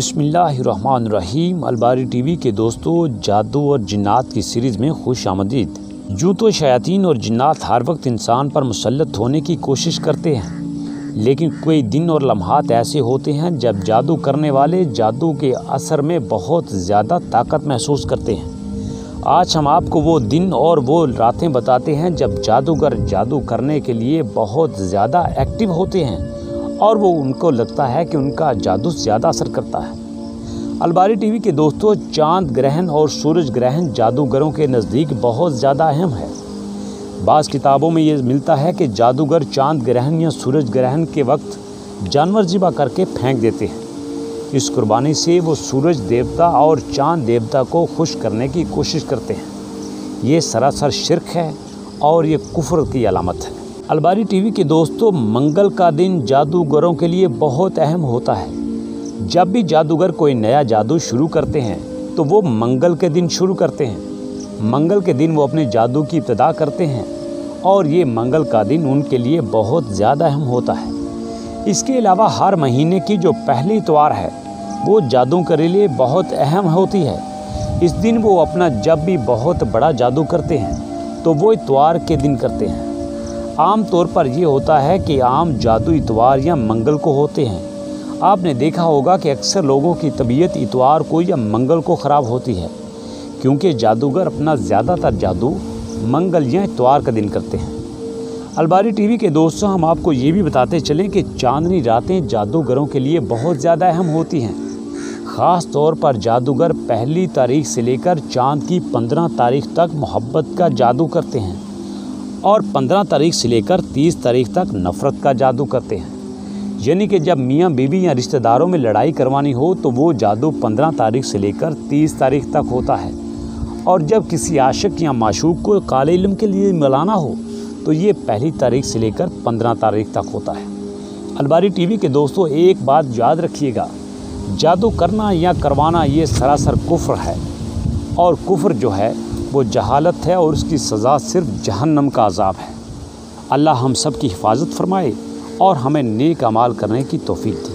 बिस्मिल्लाहिर्रहमानिर्रहीम। अलबारी टीवी के दोस्तों, जादू और जिन्नात की सीरीज़ में खुश आमदीद। जू तो शयातीन और जिन्नात हर वक्त इंसान पर मुसलत होने की कोशिश करते हैं, लेकिन कोई दिन और लम्हात ऐसे होते हैं जब जादू करने वाले जादू के असर में बहुत ज़्यादा ताकत महसूस करते हैं। आज हम आपको वो दिन और वो रातें बताते हैं जब जादूगर जादू करने के लिए बहुत ज़्यादा एक्टिव होते हैं। और वो उनको लगता है कि उनका जादू ज़्यादा असर करता है। अलबारी टीवी के दोस्तों, चाँद ग्रहण और सूरज ग्रहण जादूगरों के नज़दीक बहुत ज़्यादा अहम है। बाज़ किताबों में ये मिलता है कि जादूगर चाँद ग्रहण या सूरज ग्रहण के वक्त जानवर जिबा करके फेंक देते हैं। इस कुर्बानी से वो सूरज देवता और चाँद देवता को खुश करने की कोशिश करते हैं। ये सरासर शिरक है और ये कुफर की अलामत है। अलबारी टीवी के दोस्तों, मंगल का दिन जादूगरों के लिए बहुत अहम होता है। जब भी जादूगर कोई नया जादू शुरू करते हैं तो वो मंगल के दिन शुरू करते हैं। मंगल के दिन वो अपने जादू की इब्तदा करते हैं, और ये मंगल का दिन उनके लिए बहुत ज़्यादा अहम होता है। इसके अलावा हर महीने की जो पहली इतवार है, वो जादू के लिए बहुत अहम होती है। इस दिन वो अपना जब भी बहुत बड़ा जादू करते हैं तो वो इतवार के दिन करते हैं। आम तौर पर ये होता है कि आम जादू इतवार या मंगल को होते हैं। आपने देखा होगा कि अक्सर लोगों की तबीयत इतवार को या मंगल को ख़राब होती है, क्योंकि जादूगर अपना ज़्यादातर जादू मंगल या इतवार का दिन करते हैं। अलबारी टीवी के दोस्तों, हम आपको ये भी बताते चलें कि चांदनी रातें जादूगरों के लिए बहुत ज़्यादा अहम होती हैं। ख़ास तौर पर जादूगर पहली तारीख से लेकर चाँद की पंद्रह तारीख तक मोहब्बत का जादू करते हैं। और पंद्रह तारीख से लेकर तीस तारीख तक नफ़रत का जादू करते हैं। यानी कि जब मियाँ बीवी या रिश्तेदारों में लड़ाई करवानी हो तो वो जादू पंद्रह तारीख से लेकर तीस तारीख तक होता है। और जब किसी आशिक या माशूक को काले इलम के लिए मिलाना हो तो ये पहली तारीख से लेकर पंद्रह तारीख तक होता है। अलबारी टीवी के दोस्तों, एक बात याद रखिएगा। जादू करना या करवाना, ये सरासर कुफ्र है। और कुफ्र जो है वो जहालत है और उसकी सज़ा सिर्फ़ जहन्नम का अजाब है। अल्लाह हम सब की हिफाजत फरमाए और हमें नेक अमाल करने की तोफ़ी दे।